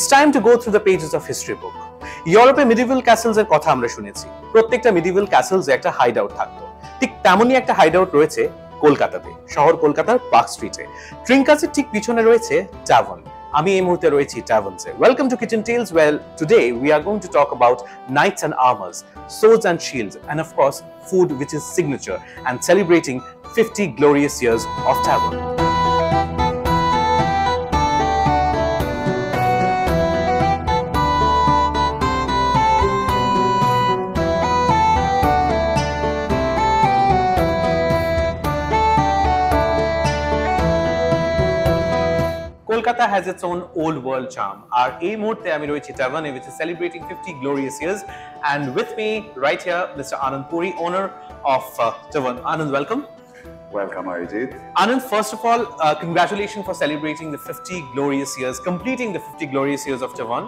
It's time to go through the pages of history book. ইউরোপে medieval castles এর কথা আমরা শুনেছি। প্রত্যেকটা মিডিভেল ক্যাসেলস একটা হাইড আউট থাকতো। ঠিক তেমনই একটা হাইড আউট রয়েছে কলকাতাতে শহর কলকাতার পার্ক স্ট্রিটে ট্রিঙ্কাসের ঠিক পিছনে রয়েছে ট্যাভন আমি এই মুহূর্তে রয়েছি ট্যাভনসে welcome to kitchen tales well today we are going to talk about knights and armours swords and shields, and of course, food which is signature, and celebrating 50 glorious years of Kolkata has its own old world charm. আর এই মুহূর্তে আমি রয়েছি which is celebrating 50 glorious years and with me right here Mr. Anand Puri owner of uh, Anand welcome. Welcome, Arijit. Anand, first of all, uh, congratulations for celebrating the 50 glorious years, completing the 50 glorious years of Tavern,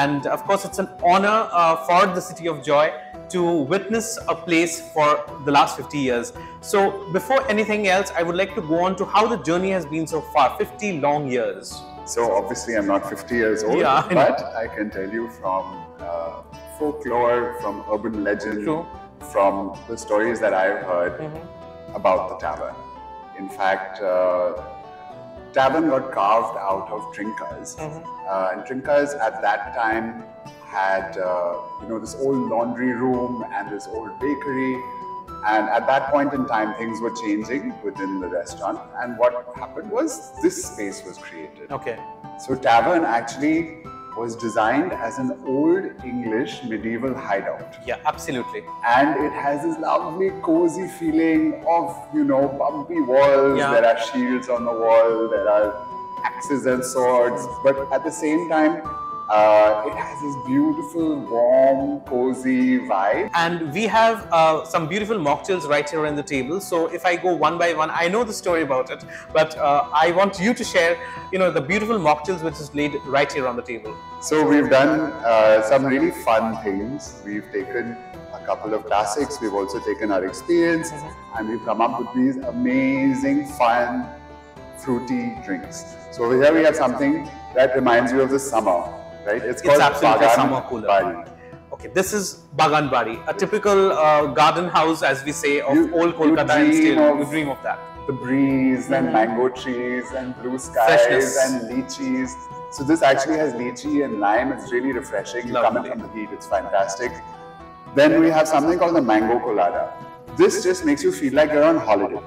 And of course, it's an honor uh, for the City of Joy to witness a place for the last 50 years. So, before anything else, I would like to go on to how the journey has been so far 50 long years. So, obviously, I'm not 50 years old, Yeah, I but I can tell you from uh, folklore, from urban legend, True. from the stories that I've heard about the tavern. In fact, uh, tavern got carved out of Trincas, uh, and Trincas at that time had uh, you know this old laundry room and this old bakery. And at that point in time, things were changing within the restaurant. And what happened was this space was created. Okay. So Tavern actually was designed as an old English medieval hideout. Yeah, absolutely. And it has this lovely cozy feeling of, you know, bumpy walls. Yeah. There are shields on the wall, there are axes and swords. But at the same time, uh, it has this beautiful, warm, cozy vibe. And we have uh, some beautiful mocktails right here on the table. So if I go one by one, I know the story about it, but uh, I want you to share, you know, the beautiful mocktails which is laid right here on the table. So we've done uh, some really fun things. We've taken a couple of classics. We've also taken our experience, and we've come up with these amazing, fun, fruity drinks. So over here we have something that reminds you of the summer, right? It's, It's absolutely Bagan summer cooler. Bari. Okay, this is Bagan Bari, a typical uh, garden house, as we say, of You- old you Kolkata and dream still of- we dream of that. The breeze and mango trees and blue skies Freshness. and lychees. So this actually has lychee and lime. It's really refreshing. You come in from the heat. It's fantastic. Then we have something called the mango colada. This just makes you feel like you're on holiday.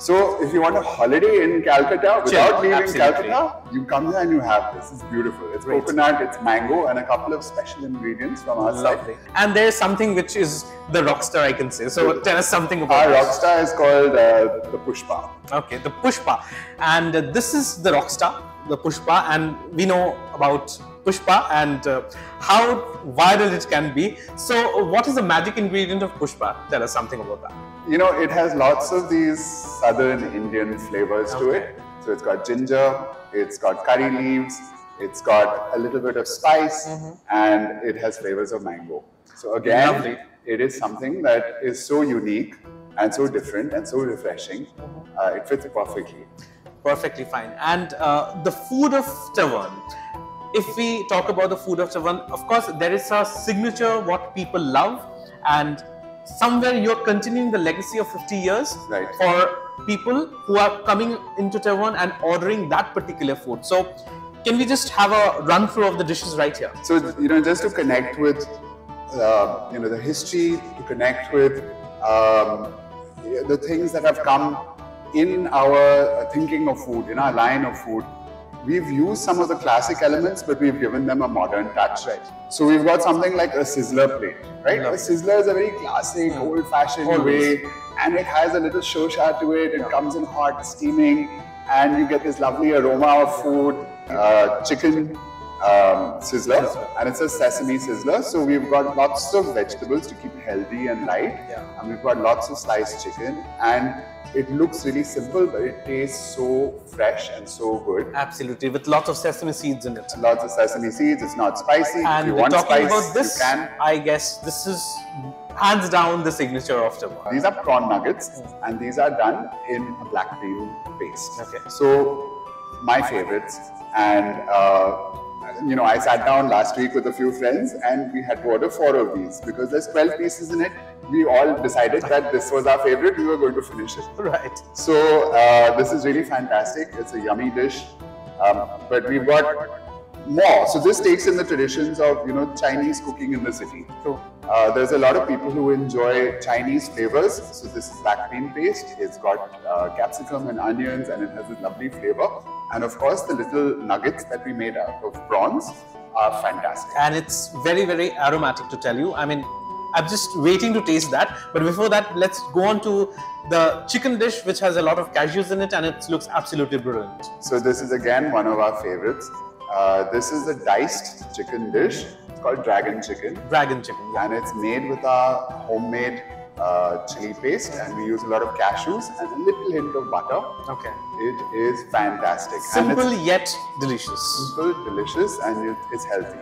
So if you want a holiday in Calcutta without leaving absolutely. Calcutta, you come here and you have this. It's beautiful. It's Great. coconut, it's mango, and a couple of special ingredients from our Lovely. side. And there's something which is the rockstar, I can say. So tell us something about Our this. rockstar is called uh, the Pushpa. Okay, the Pushpa. And uh, this is the Rockstar, the Pushpa, and we know about Pushpa and uh, how viral it can be. So, what is the magic ingredient of Pushpa? Tell us something about that. You know, it has lots of these southern Indian flavors to it. So it's got ginger, it's got curry leaves, it's got a little bit of spice, and it has flavors of mango. So again, Lovely. it is something that is so unique and so different and so refreshing. Uh, it fits perfectly. Perfectly fine. And uh, the food of Tavern. If we talk about the food of Tavern, of course, there is a signature what people love, and somewhere you're continuing the legacy of 50 years Right. for people who are coming into Tavern and ordering that particular food. So, can we just have a run through of the dishes right here? So you know, just to connect with uh, you know the history, to connect with um, the things that have come in our thinking of food, in our line of food. We've used some of the classic elements, but we've given them a modern touch. Right. So we've got something like a sizzler plate, right? Lovely. A sizzler is a very classic, old-fashioned way, and it has a little shosha to it. It comes in hot, steaming, and you get this lovely aroma of food. Uh, chicken um, sizzler, and it's a sesame sizzler. So we've got lots of vegetables to keep healthy and light, Yeah. and we've got lots of sliced chicken. And it looks really simple, but it tastes so fresh and so good. Absolutely, with lots of sesame seeds in it. Lots of sesame seeds. It's not spicy. if And you want talking spice, about this, you can. I guess this is hands down the signature of Tavern. These are prawn nuggets, and these are done in a black bean paste. Okay. So, my favorites, and uh, you know, I sat down last week with a few friends and we had to order four of these because there's 12 pieces in it. We all decided that this was our favorite. We were going to finish it. Right. So uh, this is really fantastic. It's a yummy dish, um, but we've got more. So this takes in the traditions of you know Chinese cooking in the city. True. Uh, there's a lot of people who enjoy Chinese flavors. So this is black bean paste. It's got uh, capsicum and onions, and it has a lovely flavor. And of course, the little nuggets that we made out of prawns are fantastic. And it's very, very aromatic to tell you. I mean, I'm just waiting to taste that. But before that, let's go on to the chicken dish, which has a lot of cashews in it, and it looks absolutely brilliant. So this is again one of our favorites. Uh, this is a diced chicken dish. It's called dragon chicken. Dragon chicken. Yeah. and it's made with our homemade uh, chili paste and we use a lot of cashews and a little hint of butter. Okay. It is fantastic. and Simple it's yet delicious. simple, delicious, and it, it's healthy.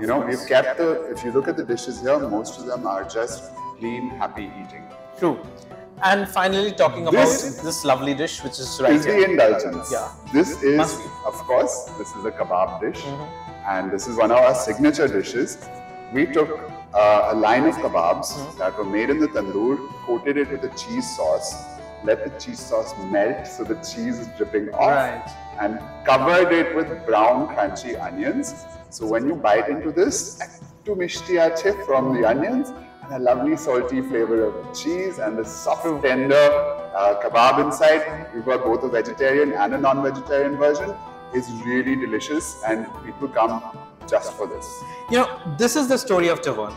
You know, we've kept the, if you look at the dishes here, most of them are just clean, happy eating. True. And finally, talking about This- this, lovely dish, which is right is here. the indulgence. Yeah. This is, of course, this is a kebab dish, Mm-hmm. and this is one of our signature dishes. We took uh, a line of kebabs Mm-hmm. that were made in the tandoor, coated it with a cheese sauce, let the cheese sauce melt so the cheese is dripping off, Right. and covered it with brown crunchy onions. So when you bite into this, to mishti ache from the onions, and a lovely salty flavor of the cheese and the soft, tender uh, kebab inside. We've got both a vegetarian and a non-vegetarian version. It's really delicious, and people come just for this. You know, this is the story of Tavern.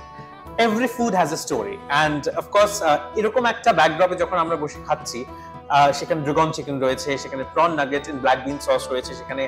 Every food has a story. And of course, uh, এরকম একটা ব্যাকড্রপে যখন আমরা বসে খাচ্ছি সেখানে dragon chicken রয়েছে সেখানে prawn nugget in black bean sauce রয়েছে সেখানে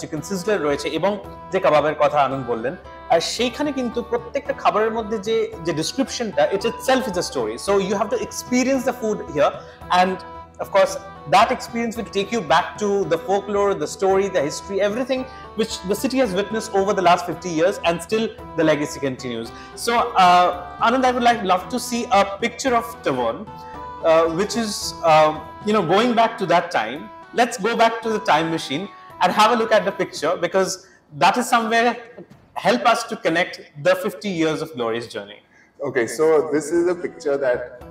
চিকেন সিজলার রয়েছে এবং যে কাবাবের কথা আনন্দ বললেন আর সেইখানে কিন্তু প্রত্যেকটা খাবারের মধ্যে যে যে ডিসক্রিপশনটা it itself is a story so you have to experience the food here and of course that experience will take you back to the folklore the story the history everything which the city has witnessed over the last 50 years and still the legacy continues. So uh, anand i would like love to see a picture of tavon uh, which is um, you know going back to that time. Let's go back to the time machine and have a look at the picture because that is somewhere help us to connect the 50 years of glorious journey. Okay, so this is a picture that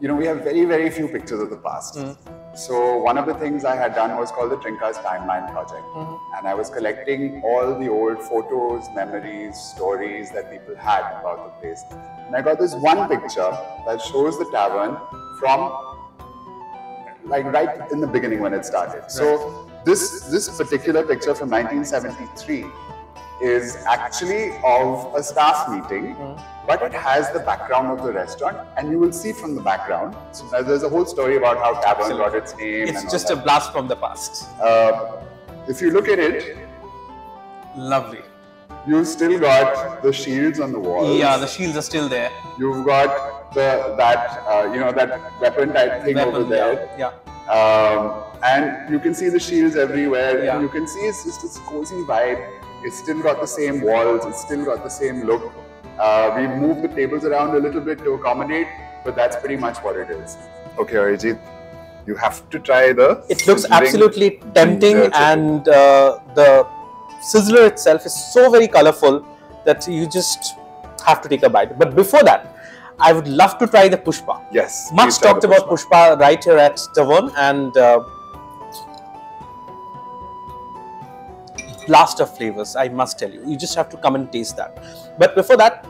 you know we have very very few pictures of the past. Mm-hmm. So one of the things I had done was called the Trincas Timeline Project, mm-hmm. and I was collecting all the old photos, memories, stories that people had about the place. And I got this one picture that shows the tavern from like right in the beginning when it started. So this this particular picture from 1973 is actually of a staff meeting, but it has the background of the restaurant, and you will see from the background. So there's a whole story about how Tavern got its name. it's just a blast from the past. Uh, if you look at it, lovely you've still got the shields on the walls. Yeah, the shields are still there. You've got the that uh, you know that weapon type thing over Weapon, there. Yeah. Um, and you can see the shields everywhere. Yeah. And you can see it's just this cozy vibe. It's still got the same walls. It's still got the same look. Uh, we moved the tables around a little bit to accommodate, but that's pretty much what it is. Okay, Arijit, you have to try the. It looks absolutely tempting, chicken. and uh, the sizzler itself is so very colorful that you just have to take a bite. But before that, I would love to try the pushpa. yes, Much talked the about pushpa right here at Tavon, and uh, blast of flavors. I must tell you, you just have to come and taste that. But before that,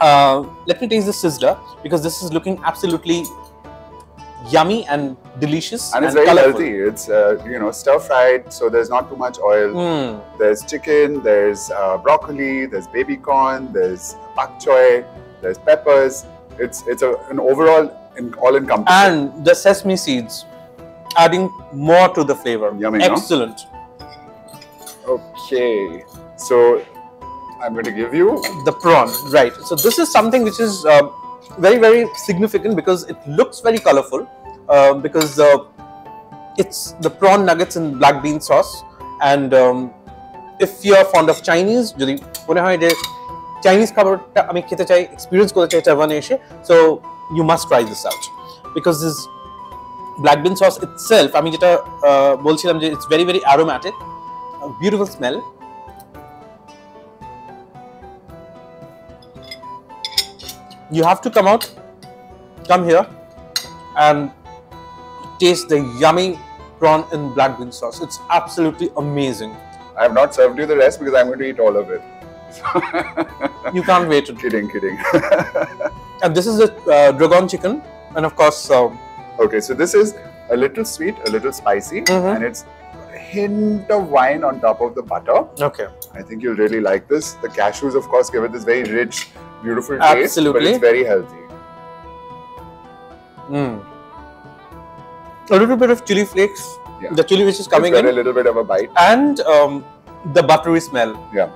uh, let me taste the sizzler because this is looking absolutely yummy and delicious and it's very colourful. healthy. It's uh, you know stir fried, so there's not too much oil. Mm. There's chicken, there's uh, broccoli, there's baby corn, there's pak choy, there's peppers. It's it's a, an overall in, all encompassing. and the sesame seeds adding more to the flavor Yummy, no? excellent Okay, so I'm going to give you the prawn right so this is something which is uh, very very significant because it looks very colorful uh, because uh, it's the prawn nuggets in black bean sauce and um, if you're fond of chinese যদি মনে হয় যে Chinese খাবারটা আমি খেতে চাই experience করতে চাই টাইওয়ানে এসে so you must try this out because this black bean sauce itself আমি যেটা আহ, বলছিলাম যে it's very very aromatic a beautiful smell. You have to come out, come here and taste the yummy prawn in black bean sauce. It's absolutely amazing. I have not served you the rest because I'm going to eat all of it. you can't wait. Kidding, kidding. and this is the uh, dragon chicken and of course... Uh, okay, so this is a little sweet, a little spicy mm -hmm. and it's hint of wine on top of the butter. okay, I think you'll really like this. The cashews, of course, give it this very rich, beautiful taste, Absolutely. but it's very healthy. mm. a little bit of chili flakes. Yeah. The chili which is coming in, a little bit of a bite. and um, the buttery smell. Yeah.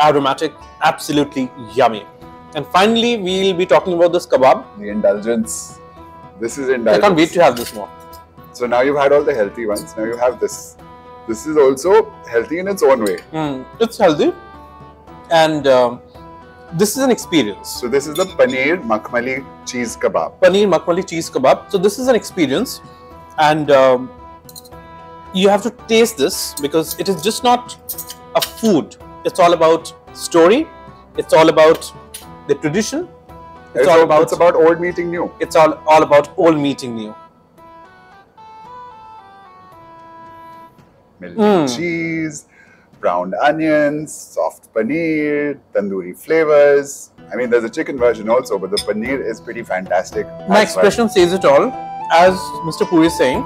Aromatic, absolutely yummy. And finally, we'll be talking about this kebab. The indulgence. This is indulgence. I can't wait to have this more. So now you've had all the healthy ones. Now you have this. This is also healthy in its own way. Mm, it's healthy, and um, this is an experience. So this is the paneer makhmali cheese kebab. Paneer makmali cheese kebab. So this is an experience, and um, you have to taste this because it is just not a food. It's all about story. It's all about the tradition. It's, all about it's about old meeting new. it's all all about old meeting new. Milk Mm. cheese, browned onions, soft paneer, tandoori flavors. I mean, there's a chicken version also, but the paneer is pretty fantastic. My as well. expression says it all. As Mr. Puri is saying,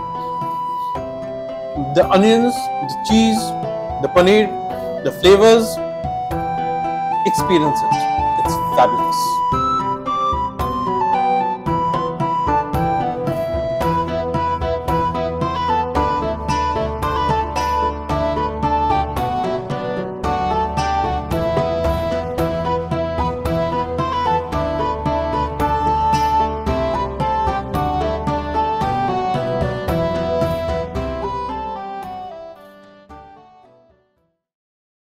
the onions, the cheese, the paneer, the flavors, experience it. It's fabulous.